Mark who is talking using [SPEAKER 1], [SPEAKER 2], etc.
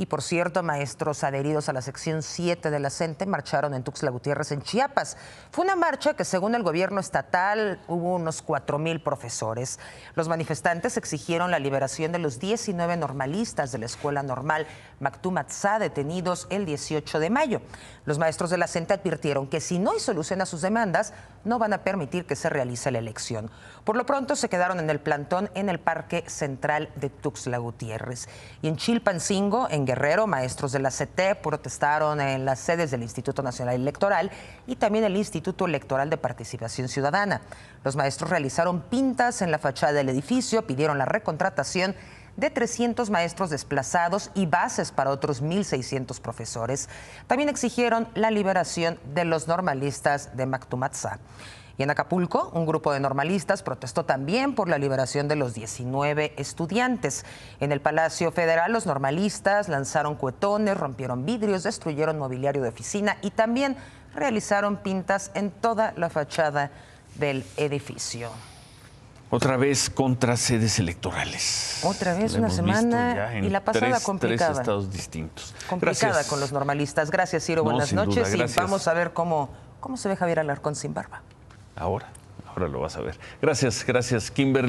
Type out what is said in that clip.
[SPEAKER 1] Y por cierto, maestros adheridos a la sección 7 de la CENTE marcharon en Tuxtla Gutiérrez, en Chiapas. Fue una marcha que, según el gobierno estatal, hubo unos 4 mil profesores. Los manifestantes exigieron la liberación de los 19 normalistas de la Escuela Normal Mactumatzá detenidos el 18 de mayo. Los maestros de la CENTE advirtieron que si no hay solución sus demandas, no van a permitir que se realice la elección. Por lo pronto se quedaron en el plantón en el Parque Central de Tuxtla Gutiérrez. Y en Chilpancingo, en Guerrero, maestros de la CT protestaron en las sedes del Instituto Nacional Electoral y también el Instituto Electoral de Participación Ciudadana. Los maestros realizaron pintas en la fachada del edificio, pidieron la recontratación de 300 maestros desplazados y bases para otros 1.600 profesores. También exigieron la liberación de los normalistas de Mactumatzá. Y en Acapulco, un grupo de normalistas protestó también por la liberación de los 19 estudiantes. En el Palacio Federal, los normalistas lanzaron cuetones, rompieron vidrios, destruyeron mobiliario de oficina y también realizaron pintas en toda la fachada del edificio.
[SPEAKER 2] Otra vez contra sedes electorales.
[SPEAKER 1] Otra vez una semana y la pasada complicada.
[SPEAKER 2] Tres estados distintos.
[SPEAKER 1] Complicada con los normalistas. Gracias, Ciro. Buenas noches. Y vamos a ver cómo, cómo se ve Javier Alarcón sin barba.
[SPEAKER 2] Ahora, ahora lo vas a ver. Gracias, gracias, Kimberly.